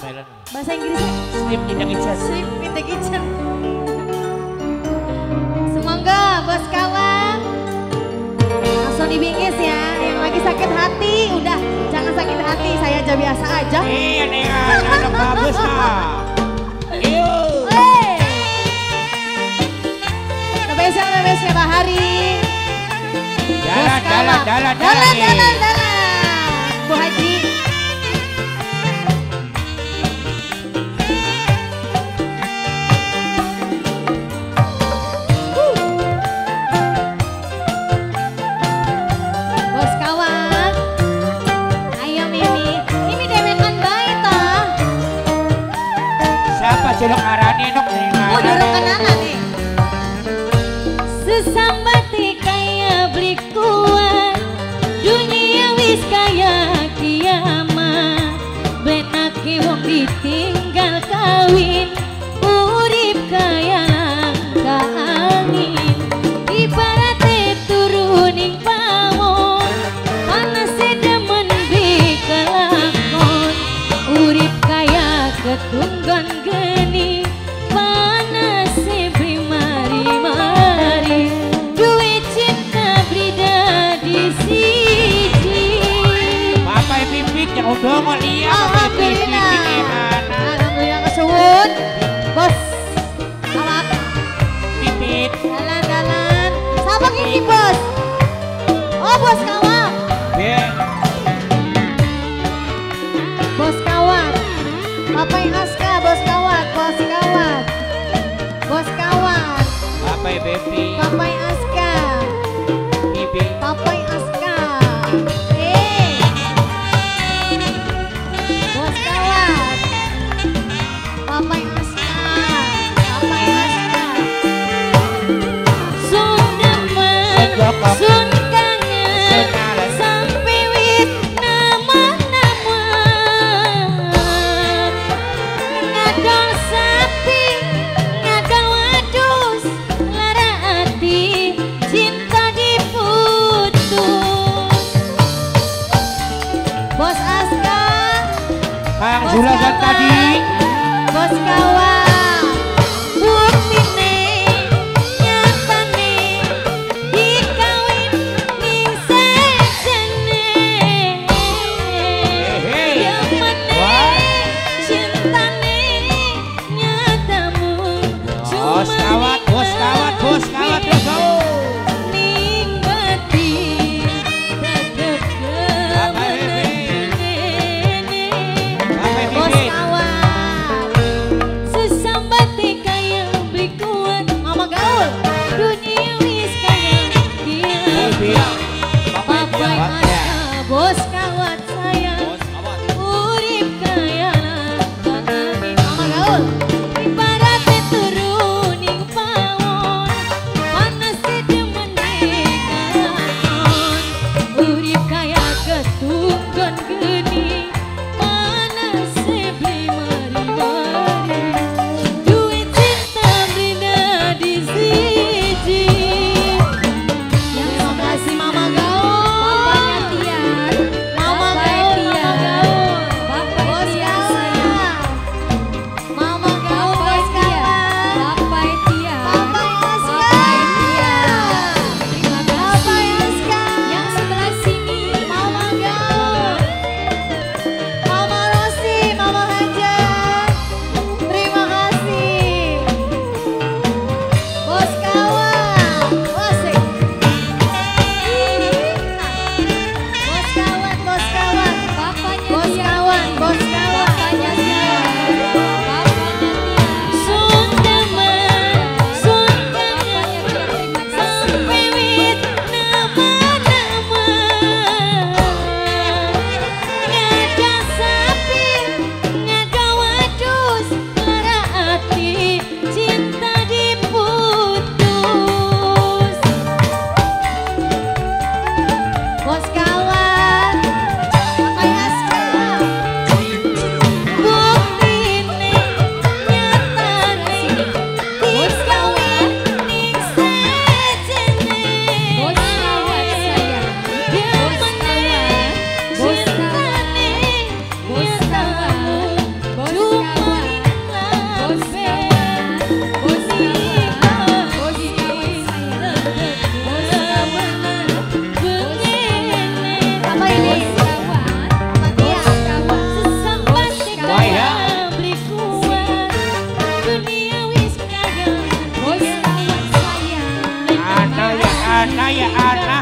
Bahasa Inggrisnya? Sleep in the kitchen. Sleep in the kitchen. Semoga bos kawan langsung dibingkis ya. Yang lagi sakit hati, udah jangan sakit hati. Saya aja biasa aja. Iya nih anak bagus ah. Wey. Spesial Bahari. Jalan, Bos jalan, jalan, jalan, jalan, jalan, jalan. Bu Haji. Celok arani Oh, juragan anak nih. Sesambati kaya beli kuat Dunia wis kaya kiamat Benake wong ditinggal kawin Alhamdulillah gimana? Alhamdulillah kesuwun Bos Awak Pipit. Jalan-jalan Siapa ini bos? Oh bos kawan Be. Bos kawan Papai Aska bos kawan Bos kawan Bos kawan Bapak. Papai Aska Bibi. Papai Bos Aska. Kang juragan tadi. Bos kawan Yeah.